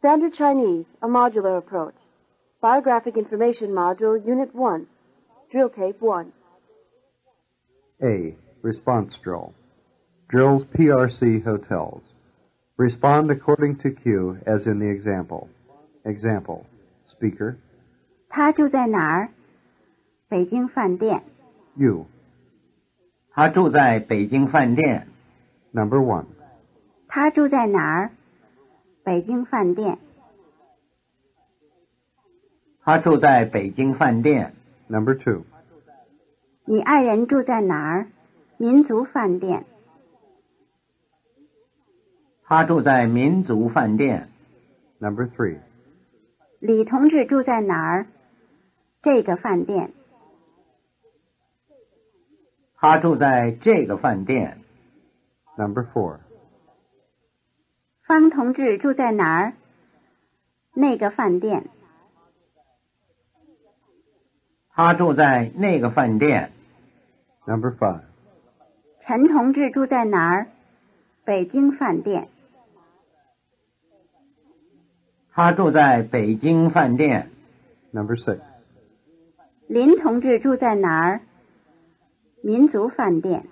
Standard Chinese, a modular approach. Biographic Information Module, Unit 1. Drill Tape 1. A. Response drill. Drills PRC hotels. Respond according to cue as in the example. Example. Speaker. 他住在哪儿？北京饭店。 You. 他住在北京饭店。 Number one. 他住在哪儿？ 北京饭店。他住在北京饭店。Number two. 你爱人住在哪儿？民族饭店。他住在民族饭店。Number three. 李同志住在哪儿？这个饭店。他住在这个饭店。Number four. 方同志住在哪儿？那个饭店。他住在那个饭店。Number five. 陈同志住在哪儿？北京饭店。他住在北京饭店。Number six. 林同志住在哪儿？民族饭店。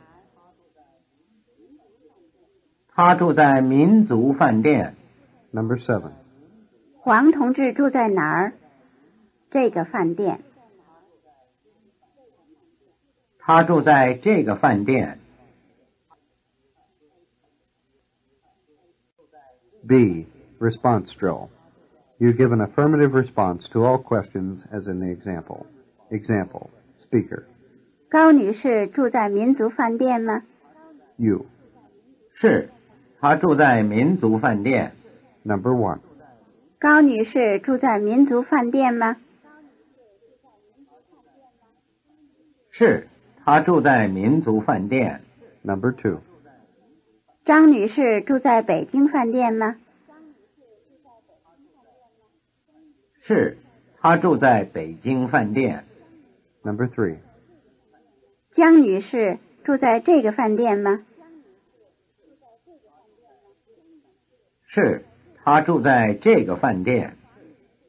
他住在民族饭店。 Number seven. 黄同志住在哪儿？这个饭店。他住在这个饭店。 B. Response drill. You give an affirmative response to all questions as in the example. Example. Speaker. 高女士住在民族饭店吗？ You. 是， 他住在民族饭店。Number one. 高女士住在民族饭店吗？是，她住在民族饭店。Number two. 张女士住在北京饭店吗？是，她住在北京饭店。Number three. 江女士住在这个饭店吗？是，他住在这个饭店。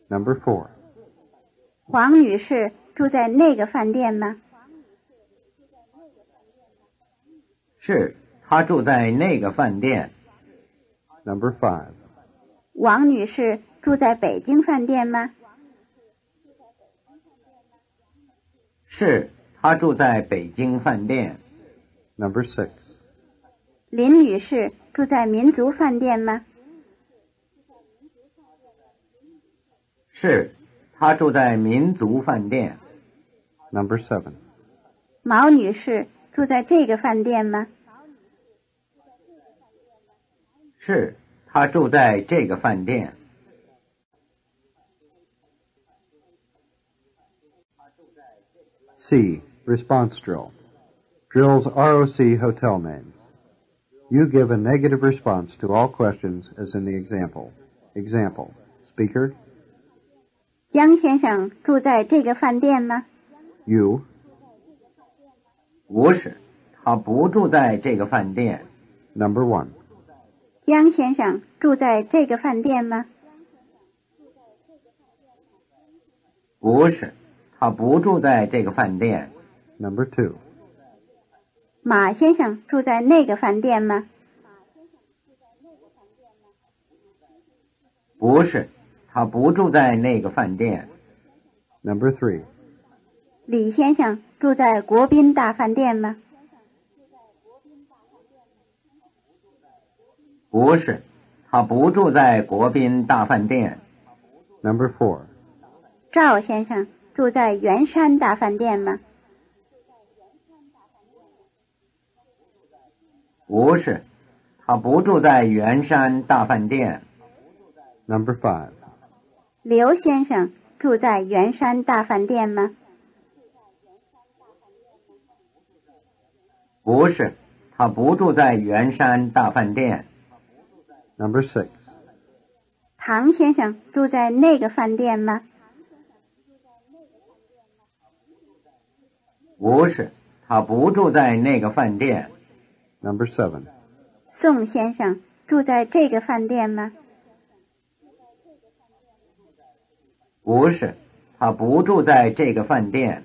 Number four. 黄女士住在那个饭店吗？是，她住在那个饭店。Number five. 王女士住在北京饭店吗？是，她住在北京饭店。Number six. 林女士住在民族饭店吗？是，他住在民族饭店。 Number seven. 毛女士住在这个饭店吗？是，他住在这个饭店。 C. Response drill. Drills ROC hotel names. You give a negative response to all questions as in the example. Example. Speaker. 江先生住在这个饭店吗？You. 不是，他不住在这个饭店。Number one. 江先生住在这个饭店吗？不是，他不住在这个饭店。Number two. 马先生住在那个饭店吗？不是，他不住在那个饭店。Number three. 李先生住在国宾大饭店吗？不是，他不住在国宾大饭店。Number four. 赵先生住在圆山大饭店吗？不是，他不住在圆山大饭店。Number five. 刘先生住在圆山大饭店吗？不是，他不住在圆山大饭店。Number six. 唐先生住在那个饭店吗？不是，他不住在那个饭店。Number seven. 宋先生住在这个饭店吗？不是，他不住在这个饭店。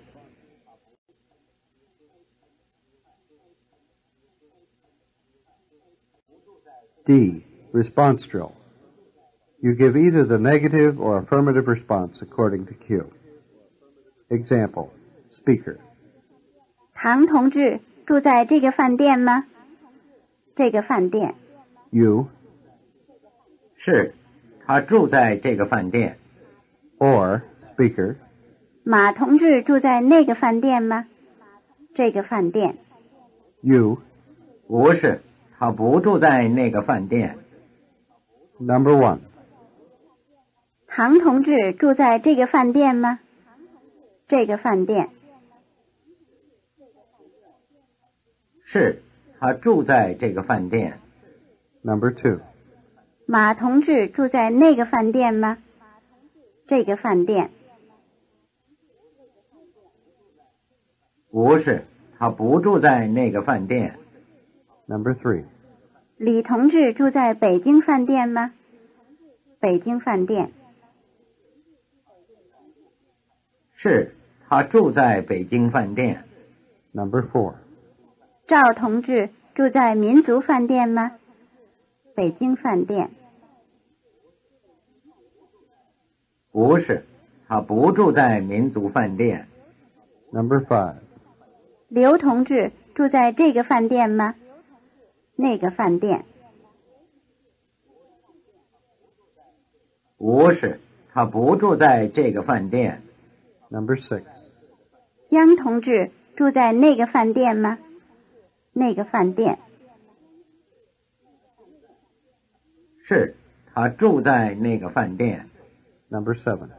D. Response drill. You give either the negative or affirmative response according to cue. Example. Speaker. 唐同志住在这个饭店吗？这个饭店。 You 是， 他住在这个饭店。or speaker. 马同志住在那个饭店吗？这个饭店。You. 不是，他不住在那个饭店。Number one. 唐同志住在这个饭店吗？这个饭店。是，他住在这个饭店。Number two. 马同志住在那个饭店吗？这个饭店。不是，他不住在那个饭店。Number three. 李同志住在北京饭店吗？北京饭店。是，他住在北京饭店。Number four. 赵同志住在民族饭店吗？北京饭店。不是，他不住在民族饭店。Number five. 刘同志住在这个饭店吗？那个饭店。不是，他不住在这个饭店。Number six. 江同志住在那个饭店吗？那个饭店。是，他住在那个饭店。 Number seven.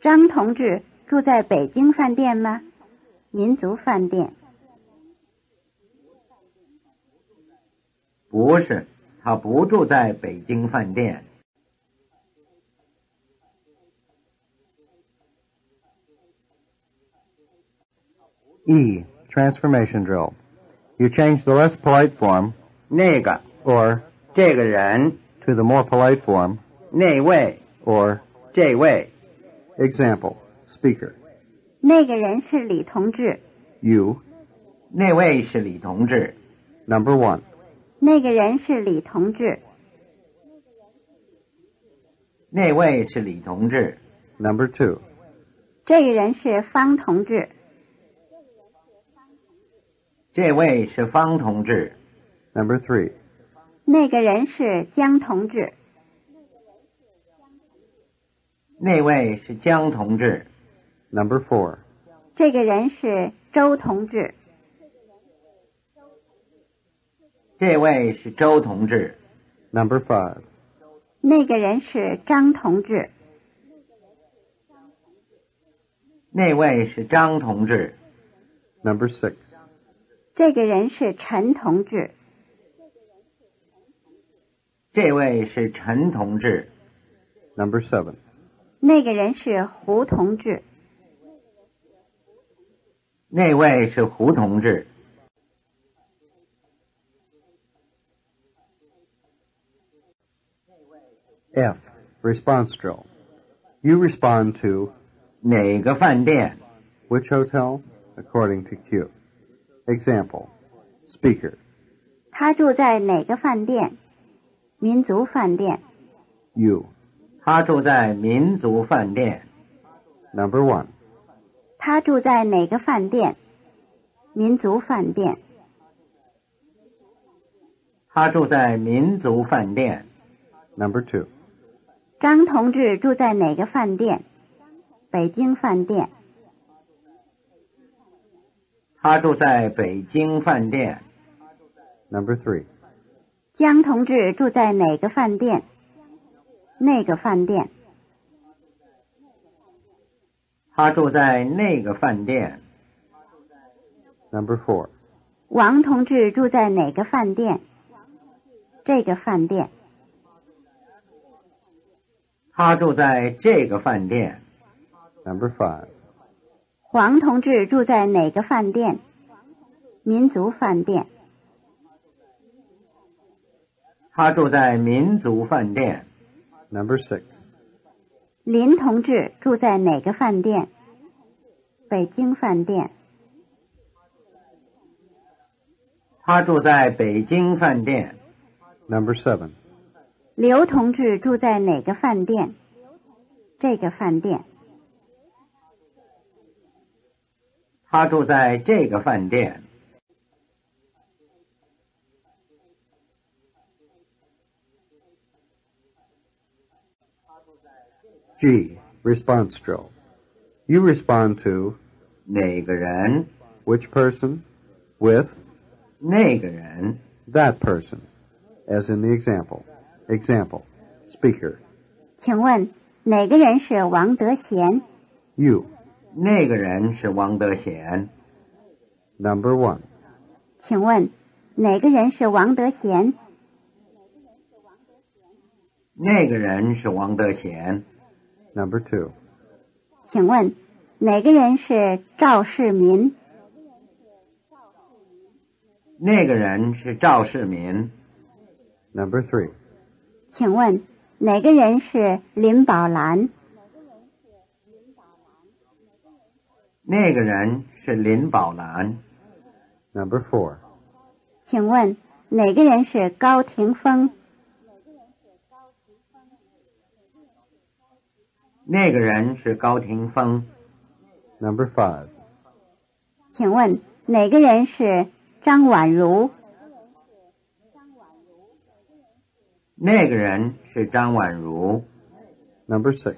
张同志住在北京饭店吗？民族饭店。不是，他不住在北京饭店。 E. Transformation drill. You change the less polite form 那个 or 这个人， to the more polite form 那位， or 这位， example. Speaker. 那个人是李同志。 You. 那位是李同志。 Number one. 那个人是李同志。那位是李同志。 Number two. 这个人是方同志。这位是方同志。 Number three. 那个人是江同志。那位是江同志。Number four. 这个人是周同志。这位是周同志。Number five. 那个人是张同志。那位是张同志。Number six. 这个人是陈同志。这位是陈同志。 Number seven. 那个人是胡同志。那位是胡同志。 F. Response drill. You respond to 哪个饭店？ which hotel according to cue. Example. Speaker. 他住在哪个饭店？ 民族饭店。You. 他住在民族饭店。Number one. 他住在哪个饭店？民族饭店。他住在民族饭店。Number two. 张同志住在哪个饭店？北京饭店。他住在北京饭店。Number three. 江同志住在哪个饭店？那个饭店。他住在那个饭店。Number four. 王同志住在哪个饭店？这个饭店。他住在这个饭店。Number five. 黄同志住在哪个饭店？民族饭店。他住在民族饭店。Number six. 林同志住在哪个饭店？北京饭店。他住在北京饭店。Number seven 刘同志住在哪个饭店？这个饭店。他住在这个饭店。G. Response drill. You respond to 哪个人？ which person, with 那个人。 that person, as in the example. Example. Speaker. 请问哪个人是王德贤？ You. 那个人是王德贤。 Number 1. 请问哪个人是王德贤？ 那个人是王德贤。Number two，请问哪个人是赵世民？那个人是赵世民。Number three，请问哪个人是林宝兰？那个人是林宝兰。Number four，请问哪个人是高霆锋？那个人是高霆锋。Number five，请问哪个人是张婉如？那个人是张婉如。Number six，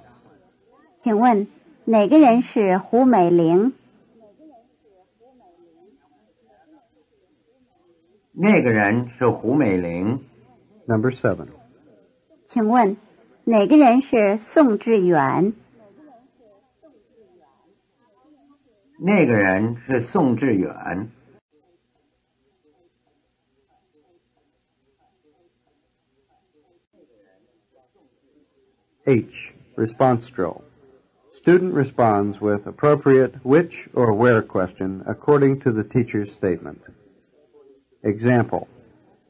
请问哪个人是胡美玲？那个人是胡美玲。Number seven，请问哪个人是宋志远？那个人是宋志远。 H. Response drill. Student responds with appropriate which or where question according to the teacher's statement. Example.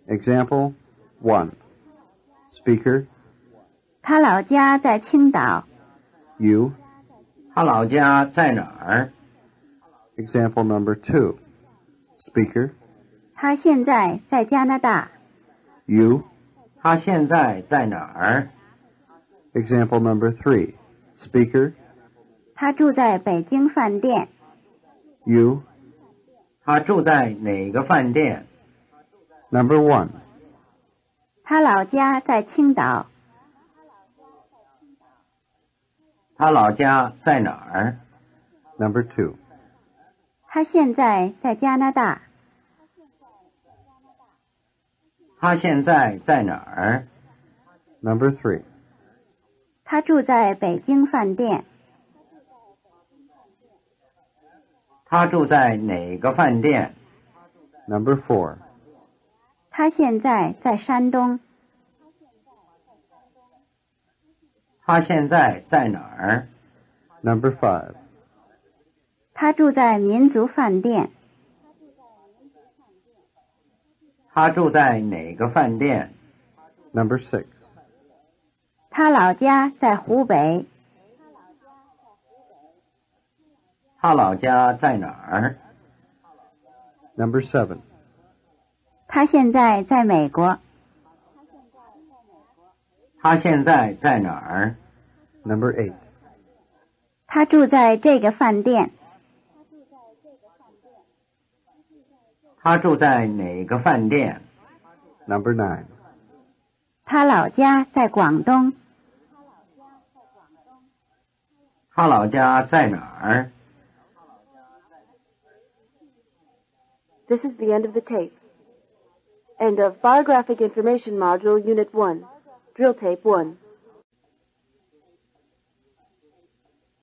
Example 1. Speaker, 他老家在青岛。 you. 他老家在哪儿？ Example number 2. Speaker, 他现在在加拿大。 you. 他现在在哪儿？ Example number 3. Speaker, 他住在北京饭店。 you. 他住在哪个饭店？ Number 1. 他老家在青岛。 他老家在哪儿？Number two，他现在在加拿大。他现在在哪儿？Number three，他住在北京饭店。他住在哪个饭店？Number four，他现在在山东。他现在在哪儿？Number five 他住在民族饭店。他住在哪个饭店？Number six 他老家在湖北。他老家在哪儿？Number seven 他现在在美国。他现在在哪儿？Number 8. 他住在这个饭店。他住在哪个饭店？ Number 9. 他老家在广东。他老家在哪儿？ This is the end of the tape. End of Biographic Information Module, Unit 1. Drill Tape 1.